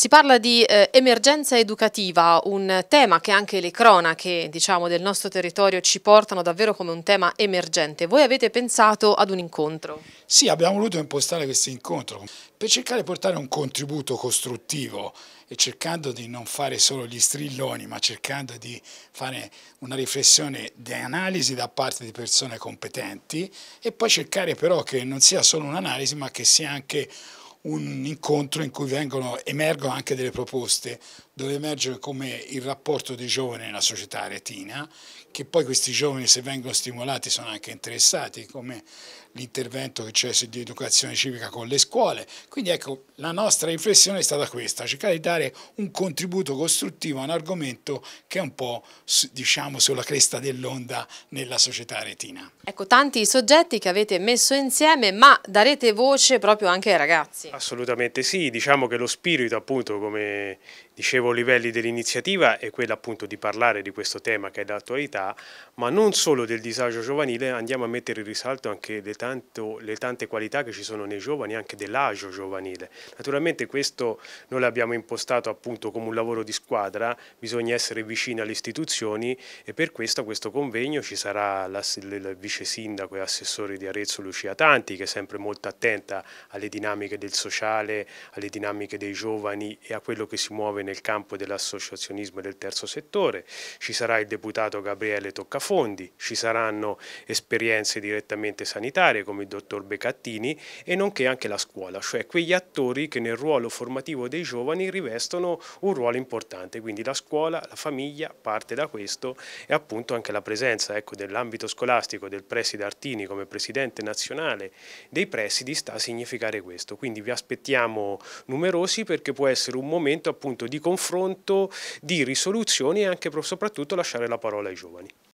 Si parla di eh, emergenza educativa, un tema che anche le cronache diciamo, del nostro territorio ci portano davvero come un tema emergente. Voi avete pensato ad un incontro? Sì, abbiamo voluto impostare questo incontro per cercare di portare un contributo costruttivo e cercando di non fare solo gli strilloni, ma cercando di fare una riflessione di analisi da parte di persone competenti e poi cercare però che non sia solo un'analisi, ma che sia anche un incontro in cui vengono, emergono anche delle proposte dove emerge come il rapporto dei giovani nella società aretina, che poi questi giovani se vengono stimolati sono anche interessati, come l'intervento che c'è di educazione civica con le scuole. Quindi ecco, la nostra riflessione è stata questa, cercare di dare un contributo costruttivo a un argomento che è un po' diciamo sulla cresta dell'onda nella società aretina. Ecco, tanti soggetti che avete messo insieme, ma darete voce proprio anche ai ragazzi. Assolutamente sì, diciamo che lo spirito appunto come dicevo livelli dell'iniziativa è quello appunto di parlare di questo tema che è d'attualità, ma non solo del disagio giovanile, andiamo a mettere in risalto anche le, tanto, le tante qualità che ci sono nei giovani, anche dell'agio giovanile. Naturalmente questo noi l'abbiamo impostato appunto come un lavoro di squadra, bisogna essere vicini alle istituzioni e per questo a questo convegno ci sarà il vice sindaco e assessore di Arezzo Lucia Tanti che è sempre molto attenta alle dinamiche del sociale, alle dinamiche dei giovani e a quello che si muove nel campo dell'associazionismo e del terzo settore, ci sarà il deputato Gabriele Toccafondi, ci saranno esperienze direttamente sanitarie come il dottor Becattini e nonché anche la scuola, cioè quegli attori che nel ruolo formativo dei giovani rivestono un ruolo importante, quindi la scuola, la famiglia parte da questo e appunto anche la presenza ecco, dell'ambito scolastico del preside Artini come presidente nazionale dei presidi sta a significare questo, quindi vi aspettiamo numerosi perché può essere un momento appunto di confronto, di risoluzioni e anche soprattutto lasciare la parola ai giovani.